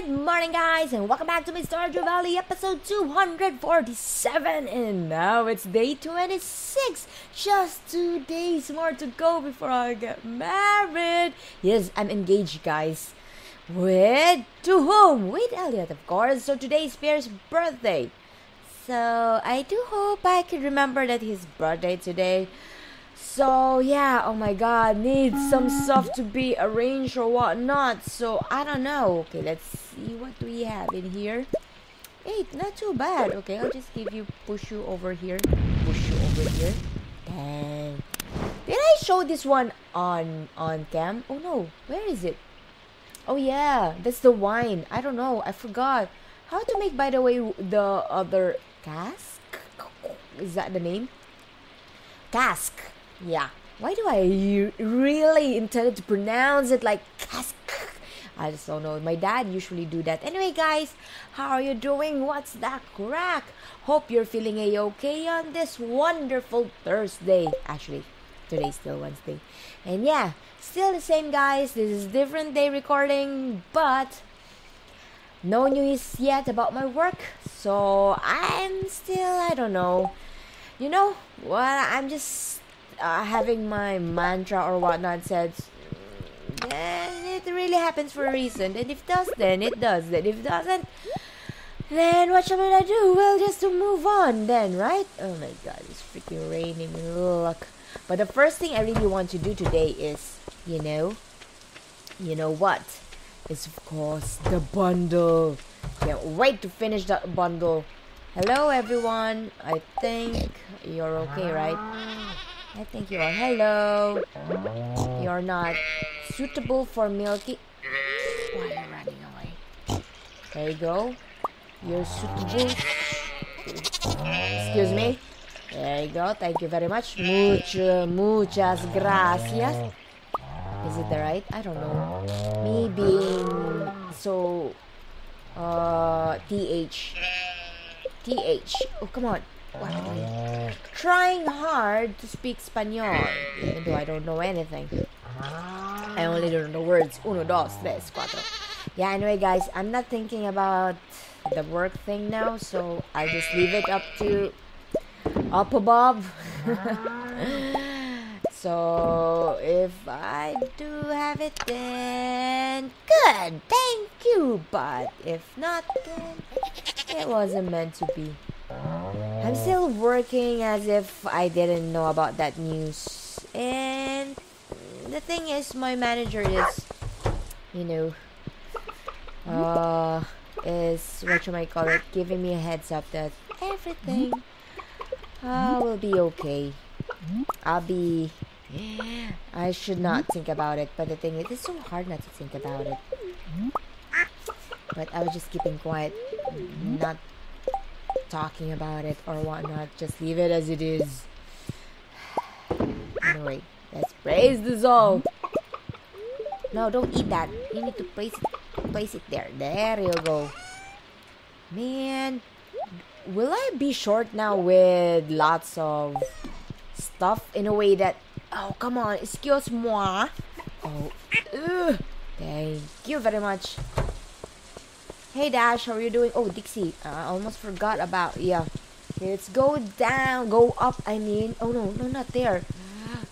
Good morning, guys, and welcome back to my Stardew Valley episode 247. And now it's day 26. Just two days more to go before I get married. Yes, I'm engaged, guys. With to whom? With Elliott, of course. So today is Pierre's birthday. So I do hope I can remember that his birthday today. So yeah, oh my god, needs some stuff to be arranged or whatnot. So I don't know. Okay, let's see what do we have in here. Hey, not too bad. Okay, I'll just give you push you over here. Push you over here. Dang. Did I show this one on on cam? Oh no, where is it? Oh yeah, that's the wine. I don't know. I forgot how to make. By the way, the other cask. Is that the name? Cask. Yeah. Why do I really intended to pronounce it like cask? I just don't know. My dad usually do that. Anyway, guys, how are you doing? What's that crack? Hope you're feeling a okay on this wonderful Thursday. Actually, today's still Wednesday. And yeah, still the same, guys. This is different day recording, but no news yet about my work. So I'm still, I don't know. You know what? I'm just uh, having my mantra or whatnot said, then it really happens for a reason. And if it does, then it does. Then if it doesn't, then what shall I do? Well, just to move on then, right? Oh my god, it's freaking raining. Look. But the first thing I really want to do today is, you know, you know what? It's of course the bundle. Can't wait to finish that bundle. Hello everyone. I think you're okay, right? I think you are. Hello. You're not suitable for milky. Why are you running away? There you go. You're suitable. Excuse me. There you go. Thank you very much. Mucho, muchas gracias. Is it the right? I don't know. Me being so uh th th. Oh come on. What trying hard to speak Spanish, even though I don't know anything. I only know the words uno, dos, tres, cuatro. Yeah, anyway, guys, I'm not thinking about the work thing now, so I'll just leave it up to up above. so if I do have it, then good, thank you. But if not, then it wasn't meant to be. I'm still working as if I didn't know about that news. And the thing is, my manager is, you know, uh, is what you might call it, giving me a heads up that everything uh, will be okay. I'll be. Yeah I should not think about it, but the thing is, it's so hard not to think about it. But I was just keeping quiet, not talking about it or whatnot. Just leave it as it is. Anyway, let's praise the soul. No, don't eat that. You need to place it, place it there. There you go. Man, will I be short now with lots of stuff in a way that... Oh, come on. Excuse moi. Oh, ugh. Thank you very much. Hey Dash, how are you doing? Oh, Dixie, uh, I almost forgot about, yeah. Let's go down, go up, I mean. Oh no, no, not there.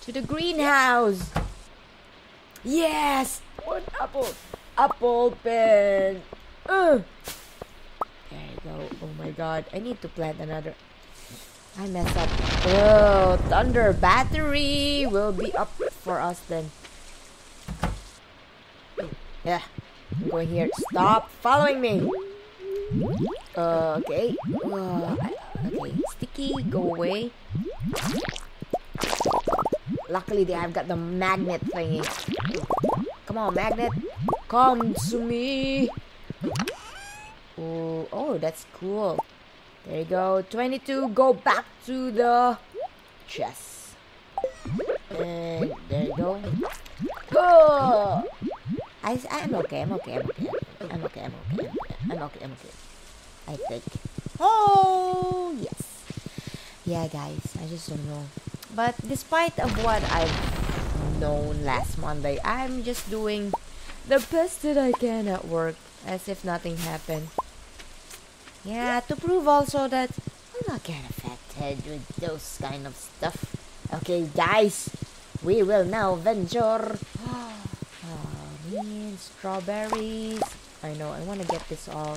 To the greenhouse. Yes! One apple. Apple pen. Uh. There you go. Oh my god, I need to plant another. I messed up. Oh, thunder battery will be up for us then. Yeah. Going here. Stop following me. Uh, okay. Uh, okay. Sticky, go away. Luckily, they I've got the magnet thingy. Come on, magnet. Come to me. Oh, oh, that's cool. There you go. 22. Go back to the chest. And there you go. Oh! I, I'm okay, I'm okay, I'm okay. I'm okay, I'm okay. I'm okay, I'm okay. I think. Oh, yes. Yeah, guys, I just don't know. But despite of what I've known last Monday, I'm just doing the best that I can at work, as if nothing happened. Yeah, to prove also that I'm not getting affected with those kind of stuff. Okay, guys, we will now venture. Strawberries. I know, I want to get this all.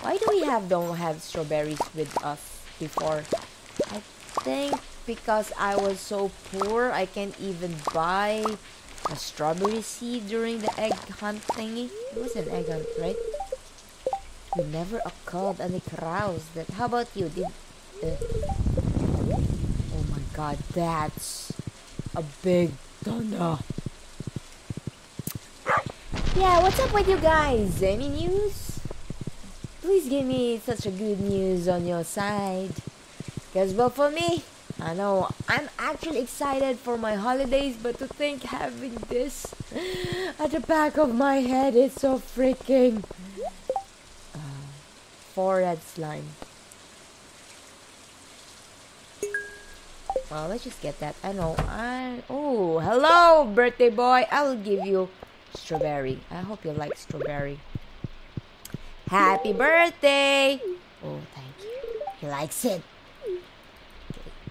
Why do we have don't have strawberries with us before? I think because I was so poor, I can't even buy a strawberry seed during the egg hunt thingy. It was an egg hunt, right? We never occurred any crows. That. How about you? Did? Uh, oh my God, that's a big thunder. Yeah, what's up with you guys? Any news? Please give me such a good news on your side. Because, well, for me, I know I'm actually excited for my holidays, but to think having this at the back of my head is so freaking. Uh, four red slime. Well, let's just get that. I know. I oh, hello, birthday boy. I'll give you strawberry. I hope you like strawberry. Happy birthday! Oh, thank you. He likes it.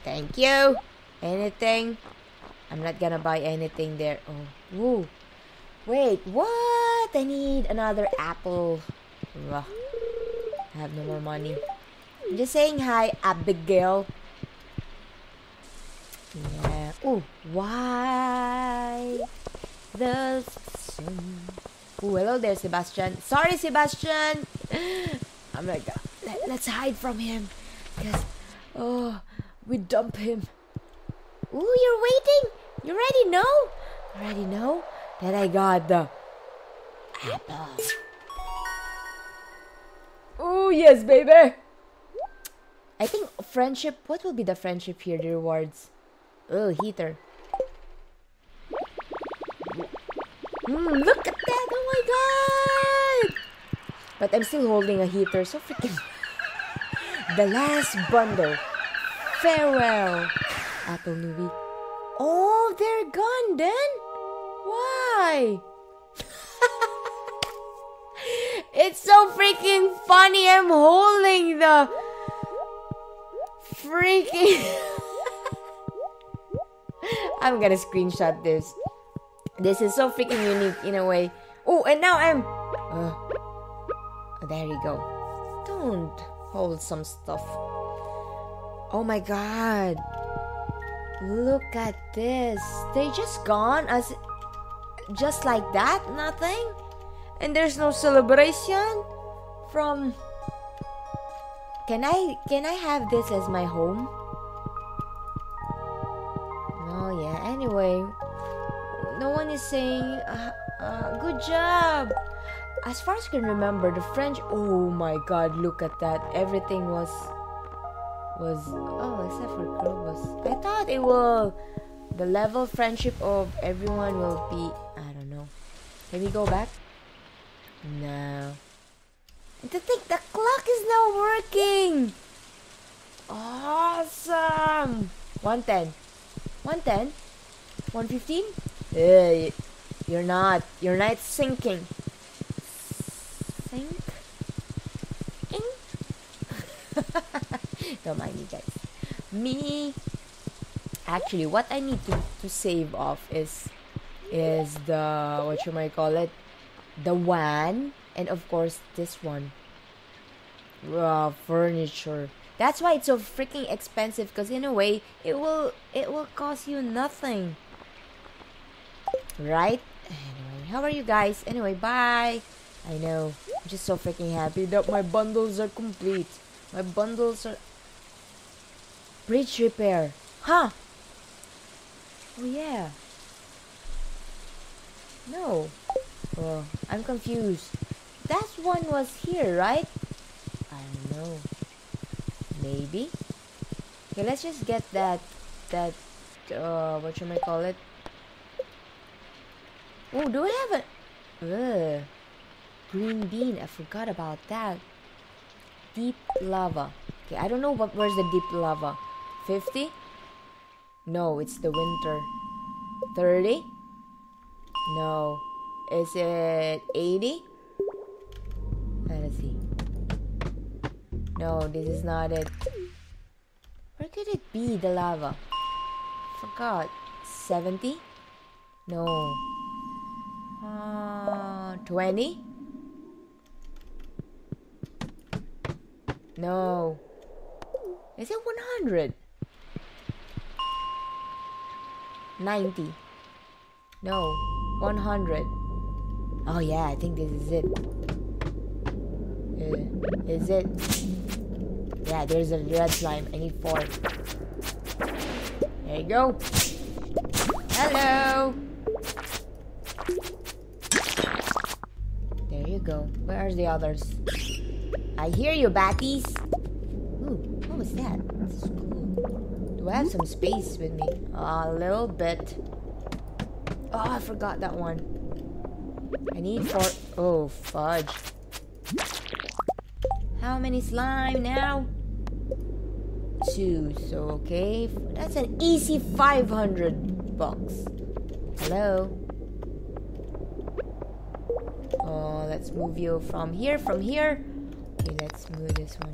Thank you. Anything? I'm not gonna buy anything there. Oh, woo. Wait, what? I need another apple. Ugh. I have no more money. I'm just saying hi, Abigail. Yeah. Oh, why the Oh, hello there, Sebastian. Sorry, Sebastian. I'm like, let, let's hide from him, because oh, we dump him. Oh, you're waiting. You already know. You already know that I got the apple. Oh yes, baby. I think friendship. What will be the friendship here? The rewards. Oh, heater. Mm, look at that! Oh my god! But I'm still holding a heater, so freaking. the last bundle. Farewell, Apple movie. Oh, they're gone then? Why? it's so freaking funny. I'm holding the freaking. I'm gonna screenshot this. This is so freaking unique in a way. Oh, and now I'm. Uh, there you go. Don't hold some stuff. Oh my god. Look at this. They just gone as just like that, nothing? And there's no celebration from Can I can I have this as my home? Is saying, uh, uh, good job. As far as I can remember, the French, oh my god, look at that. Everything was, was, oh, except for Krobus. I thought it will, the level friendship of everyone will be, I don't know. Can we go back? No. To think the clock is now working! Awesome! 110. 110? 115? Uh, you're not. You're not sinking. Sink? Ink? Don't mind me, guys. Me. Actually, what I need to, to save off is is the what you might call it, the one, and of course this one. Raw furniture. That's why it's so freaking expensive. Because in a way, it will it will cost you nothing right? Anyway, how are you guys? Anyway, bye. I know. I'm just so freaking happy that my bundles are complete. My bundles are... Bridge repair. Huh? Oh, yeah. No. Oh, I'm confused. That one was here, right? I don't know. Maybe? Okay, let's just get that... That... Uh, what should I call it? Oh, do I have a... Ugh. Green bean. I forgot about that. Deep lava. Okay, I don't know what where's the deep lava. 50? No, it's the winter. 30? No. Is it 80? Let us see. No, this is not it. Where could it be, the lava? Forgot. 70? No. Uh, 20? No. Is it 100? 90. No. 100. Oh yeah, I think this is it. Uh, is it? Yeah, there's a red slime. I need four. There you go. Hello. Go. Where's the others? I hear you, Batties. Ooh, what was that? This is cool. Do I have some space with me? A little bit. Oh, I forgot that one. I need four. Oh, fudge. How many slime now? Two. So, okay. That's an easy 500 bucks. Hello? Oh, let's move you from here, from here. Okay, let's move this one.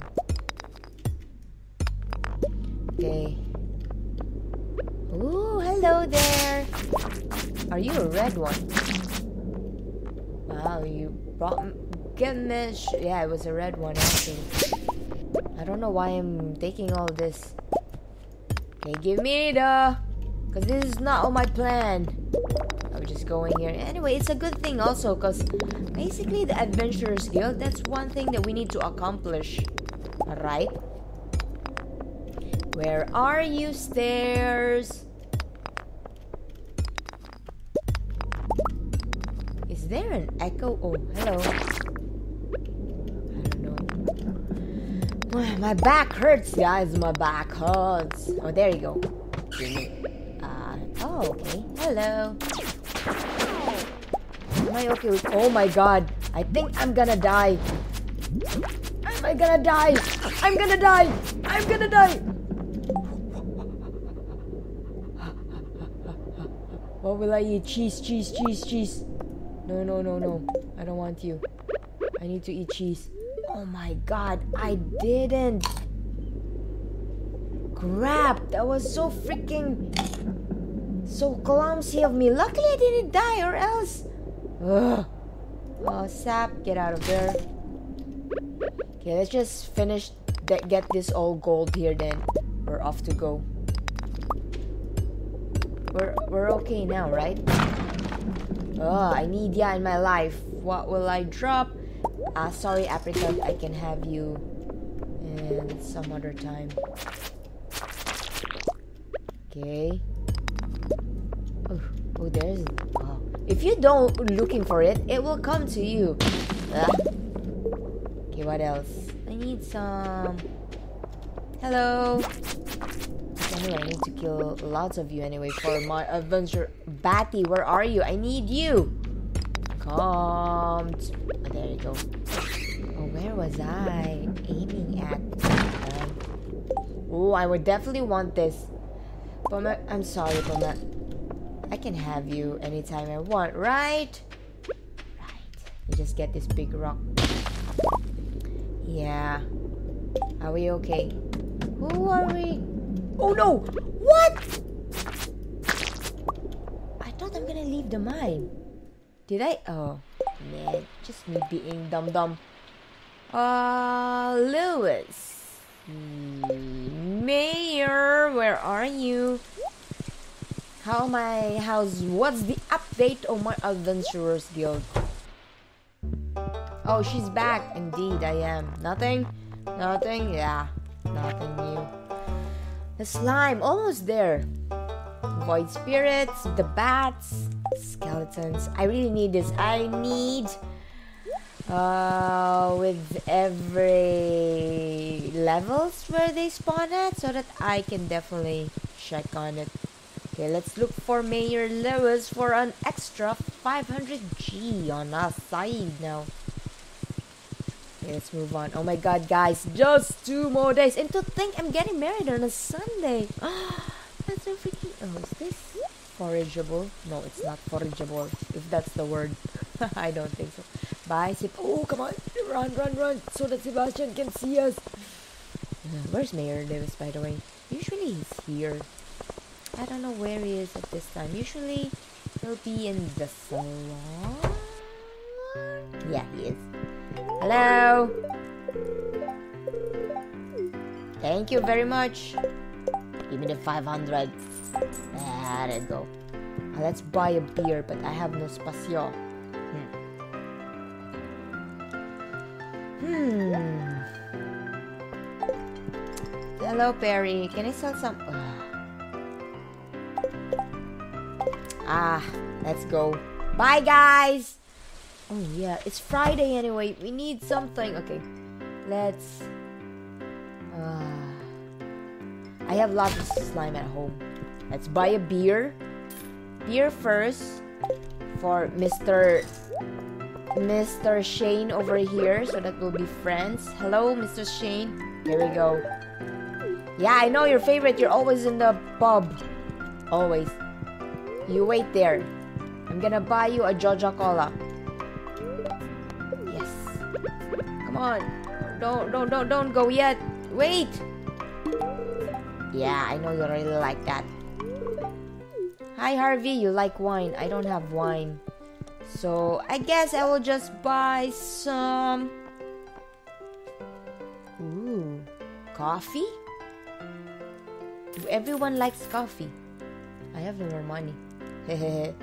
Okay. Ooh, hello there. Are you a red one? Wow, you brought goodness. Yeah, it was a red one actually. I don't know why I'm taking all this. Okay, give me the. Cause this is not on my plan. I'm just going here. Anyway, it's a good thing also, cause basically the Adventurers Guild. That's one thing that we need to accomplish. Alright. Where are you, stairs? Is there an echo? Oh, hello. I don't know. My back hurts, guys. My back hurts. Oh, there you go. Uh, oh, okay. Hello. Am I okay with... Oh my god. I think I'm gonna die. Am I gonna die? I'm gonna die. I'm gonna die. What will I eat? Cheese, cheese, cheese, cheese. No, no, no, no. I don't want you. I need to eat cheese. Oh my god, I didn't. Crap, that was so freaking. So clumsy of me. Luckily, I didn't die, or else. Ugh. Oh, sap, get out of there. Okay, let's just finish that. Get this all gold here, then we're off to go. We're we're okay now, right? Oh, I need ya in my life. What will I drop? Uh, sorry, apricot. I can have you in some other time. Okay. Oh, oh there's. If you don't looking for it, it will come to you. Ah. Okay, what else? I need some. Hello. Anyway, I need to kill lots of you anyway for my adventure. Batty, where are you? I need you. Come. Oh, there you go. Oh, where was I aiming at? oh, I would definitely want this. But I'm sorry, but I can have you anytime I want, right? Right. You just get this big rock. Yeah. Are we okay? Who are we? Oh no! What? I thought I'm gonna leave the mine. Did I? Oh, man. Just me being dumb dumb. Uh, Lewis. Mayor, where are you? How my house? What's the update on my Adventurers Guild? Oh, she's back. Indeed, I am. Nothing? Nothing? Yeah. Nothing new. The slime, almost there. Void spirits, the bats, skeletons. I really need this. I need uh, with every levels where they spawn at so that I can definitely check on it. Okay, let's look for Mayor Lewis for an extra 500G on our side now. Okay, let's move on. Oh my god, guys, just two more days. And to think I'm getting married on a Sunday. that's so freaking. Oh, is this forageable? No, it's not forageable, if that's the word. I don't think so. Bye, Sip. Oh, come on. Run, run, run. So that Sebastian can see us. Where's Mayor Lewis, by the way? Usually he's here. I don't know where he is at this time. Usually he'll be in the salon. Yeah, he is. Hello. Thank you very much. Give me the 500. There you go. Let's buy a beer, but I have no spacio. Hmm. hmm. Hello, Perry. Can I sell some? ah, let's go. Bye, guys. Oh yeah, it's Friday anyway. We need something. Okay, let's uh, I have lots of slime at home. Let's buy a beer. Beer first for Mr. Mr. Shane over here so that we'll be friends. Hello, Mr. Shane. Here we go. Yeah, I know your favorite. You're always in the pub. Always. You wait there. I'm gonna buy you a Joja Cola. Yes. Come on. Don't don't don't don't go yet. Wait! Yeah, I know you really like that. Hi Harvey, you like wine. I don't have wine. So, I guess I will just buy some... Ooh, coffee? Everyone likes coffee. I have no more money.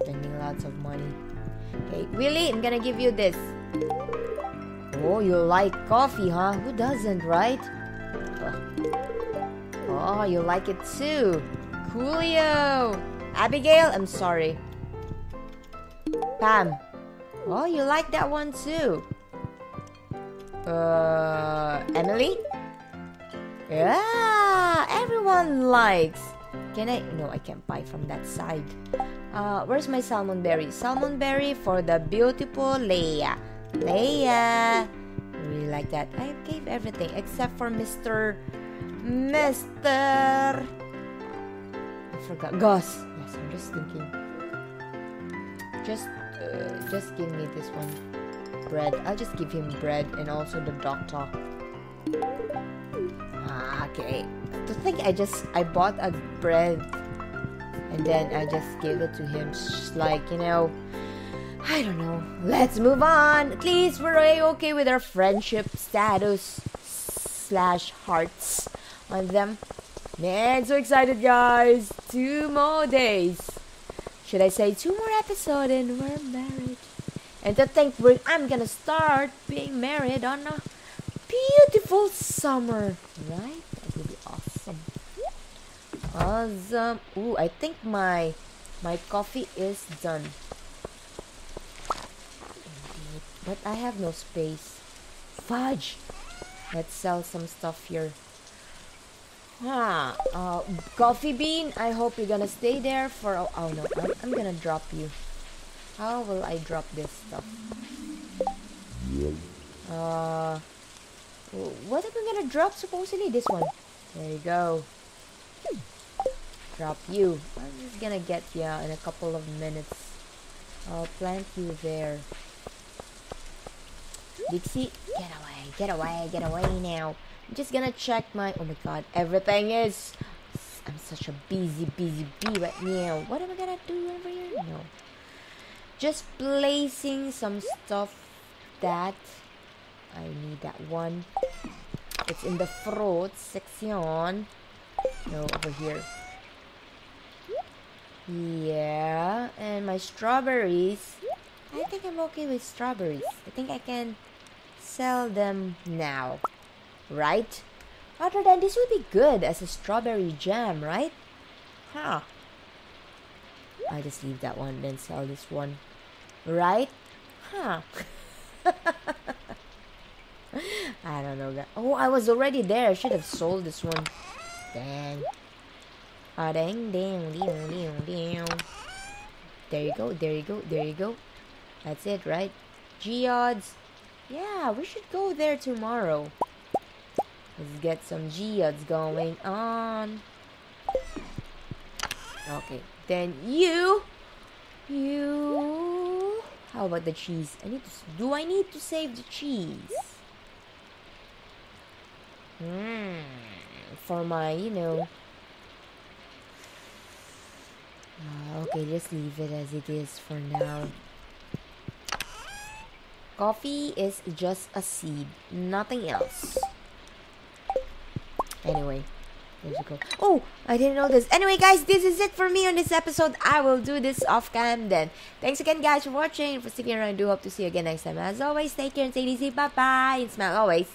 Spending lots of money. Okay, Willy, I'm gonna give you this. Oh, you like coffee, huh? Who doesn't, right? Oh, you like it too. Coolio. Abigail, I'm sorry. Pam. Oh, you like that one too. Uh, Emily? Yeah, everyone likes. Can I? No, I can't buy from that side. Uh, where's my salmon berry? Salmon berry for the beautiful Leah. Leah. Really like that. I gave everything except for Mr. Mr. I forgot. Gus. Yes, I'm just thinking. Just, uh, just give me this one. Bread. I'll just give him bread and also the doctor. Ah, okay. To think I just I bought a bread and then I just gave it to him. Just like you know I don't know. Let's move on. At least we're okay with our friendship status slash hearts on them. Man, so excited, guys. Two more days. Should I say two more episodes and we're married? And to think we're, I'm gonna start being married on a beautiful summer, right? That would be awesome. Awesome. Ooh, I think my my coffee is done. But I have no space. Fudge! Let's sell some stuff here. Ah, uh, coffee bean, I hope you're gonna stay there for... Oh, oh no, I'm, I'm gonna drop you. How will I drop this stuff? Uh, what am I gonna drop supposedly? This one. There you go. Drop you. I'm just gonna get you in a couple of minutes. I'll plant you there. Dixie, get away, get away, get away now. I'm just gonna check my, oh my god, everything is, I'm such a busy, busy bee right now. What am I gonna do over here? No. Just placing some stuff that, I need that one. It's in the fruit section. No, over here. Yeah, and my strawberries. I think I'm okay with strawberries. I think I can sell them now, right? Other than this would be good as a strawberry jam, right? Huh. I just leave that one, then sell this one. Right? Huh. I don't know. that. Oh, I was already there. I should have sold this one. Dang. Ah, dang, dang, dang, dang, dang. There you go, there you go, there you go. That's it, right? Geodes. Yeah, we should go there tomorrow. Let's get some geodes going on. Okay, then you, you, How about the cheese? I need to. Do I need to save the cheese? Hmm. For my, you know. Uh, okay, just leave it as it is for now. Coffee is just a seed, nothing else. Anyway. There you go. Oh, I didn't know this. Anyway, guys, this is it for me on this episode. I will do this off cam then. Thanks again, guys, for watching. For sticking around, I do hope to see you again next time. As always, take care and stay easy. Bye bye. And smile always.